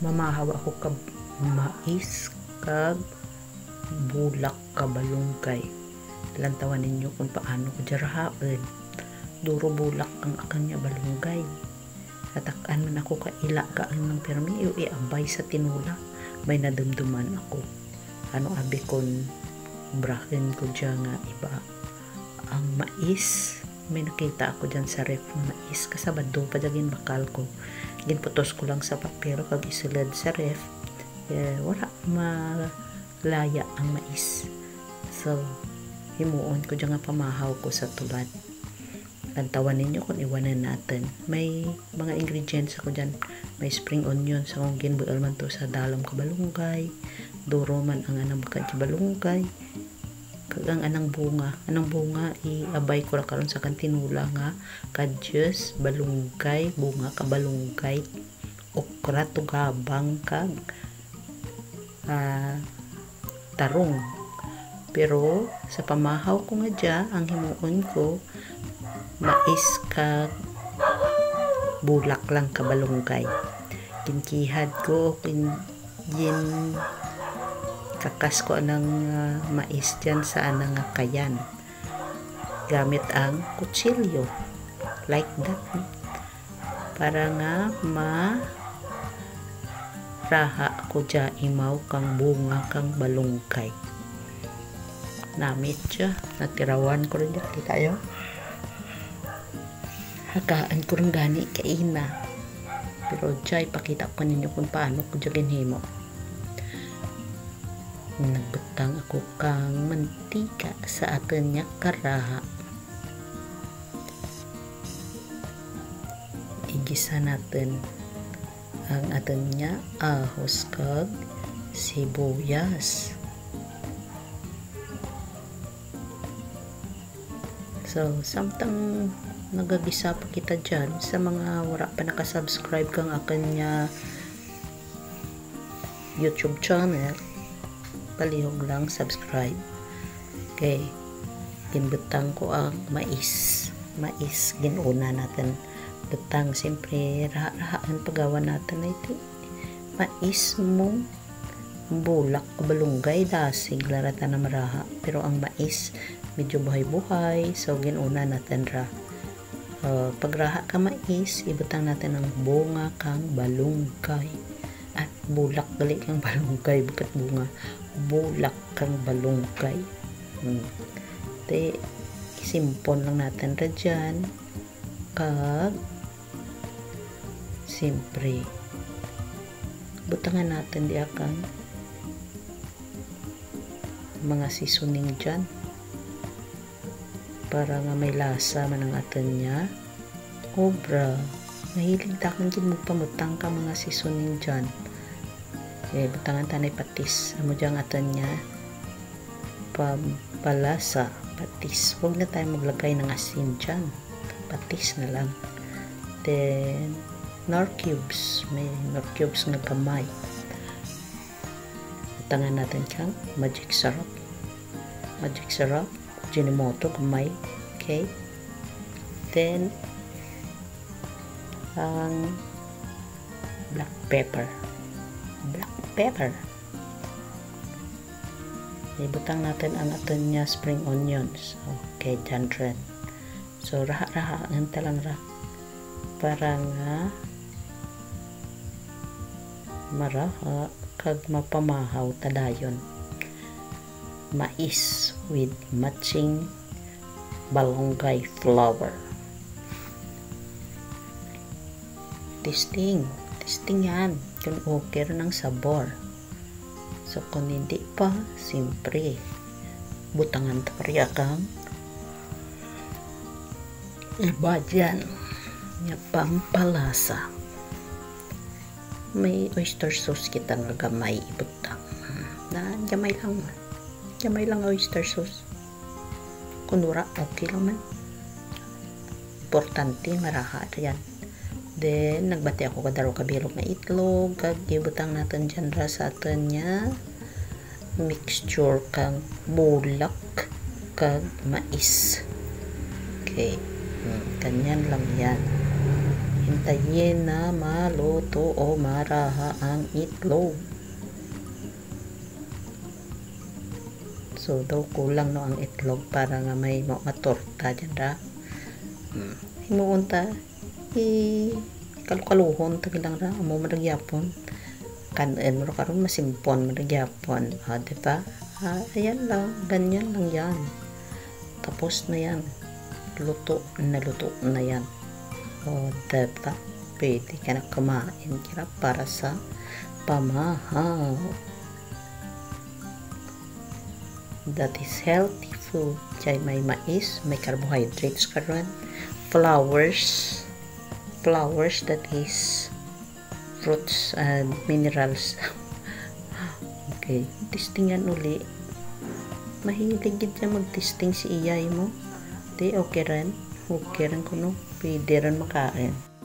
mamahaw ako kag mais kag bulak kabalungkay lantawan ninyo kung paano ko jarahaon duro bulak ang akanya balunggay katakan man ako ka ila ka ang ng pirmi iabay sa tinula may nadumduman ako. Ano abi kon braken ko dyan nga iba ang mais may nakita ako dyan sa ref ng mais kasabado pa dyan bakal ko ginputos ko lang sa papero kag isulad sa ref eh, wala malaya ang mais so himuon ko dyan nga pamahaw ko sa tulad Lantawan ninyo kung iwanan natin. May mga ingredients ako dyan. May spring onion sa kong ginbuil man to sa dalom kabalunggay. Duro man ang anang bakad balunggay. Kagang anang bunga. Anang bunga, iabay ko ra karon sa kantinula nga. Kadyos, balunggay, bunga kabalunggay. Okra, tugabang, kag uh, tarong. Pero sa pamahaw ko nga dya, ang himuon ko, mais ka bulak lang kabalunggay kinkihad ko kin yin kakas ko ng uh, mais dyan sa anang kayan gamit ang kutsilyo. Like that. Para nga ma raha ko dya imaw kang bunga kang balungkay. Namit siya natirawan ko rin dyan. Di tayo hagaan ko rin gani kaina pero dyan ipakita ko ninyo kung paano ko dyan ginhimo nagbutang ako kang mantika sa atin niya karaha. Igisa natin ang atin niya ahos kag sibuyas. So samtang nagagisa pa kita dyan sa mga wala pa nakasubscribe kang akin niya YouTube channel palihog lang subscribe. Okay. Ginbutang ko ang mais. Mais ginuna natin. Butang siyempre raha-rahaan pagawa natin na ito. Mais mo bulak balunggay dasig larata na maraha. Pero ang mais medyo buhay-buhay. So ginuna natin ra. Uh, pagraha ka mais ibutang natin ang bunga kang balunggay. At bulak gali kang balunggay bukat bunga bulak kang balunggay hmm. te isimpon lang natin ra dyan. Kag siyempre butangan natin di akan mga seasoning dyan. Para nga may lasa man ang atin niya. Obra mahilig dakan din magpamutang ka mga seasoning dyan eh butangan tanay patis. Amo dyan atin niya. Palasa patis. Huwag na tayo maglagay ng asin dyan. Patis na lang. Then nor cubes. May nor cubes na kamay. Butangan natin kang magic syrup magic syrup Jinimoto kamay. Okay. Then, ang black pepper. Black pepper. Ibutang natin ang atin niya spring onions. Okay, dyan rin. So, raha-raha. Nganta lang ra. Para nga maraha kag mapamahaw tadayon mais with matching balonggay flour. Testing. Testing yan. Kung okay ng sabor. So, kung hindi pa, simpre, butangan taparya kang iba dyan. Nga pampalasa. May oyster sauce kita nga gamay ibutang. Na, gamay lang. Gamay lang oyster sauce. Kunura, okay lang man. Importante, maraha yan. Then, nagbati ako kadaro kabilog na itlog. Kag, ibutang natin dyan ra sa atin niya. Mixture kang bulak kag mais. Okay. Hmm, ganyan lang yan. hintayin na maluto o maraha ang itlog. So, daw kulang no ang itlog para nga may mo matorta dyan ra. Hmm. Himuunta, i kalukaluhon tagilang ra amo madagyapon kanon mo karon masimpon madagyapon o ah, di ba? Ah, ayan lang ganyan lang yan. Tapos na yan. Luto na luto na yan. O di ba? Pwede ka na kumain kira para sa pamahaw. That is healthy food. Kay may mais may carbohydrates karon. Flowers flowers that is fruits and minerals. Okay testingan uli. Mahilig gid siya mag-testing si iyay mo. Di okay rin. Okay rin kuno pwede rin makain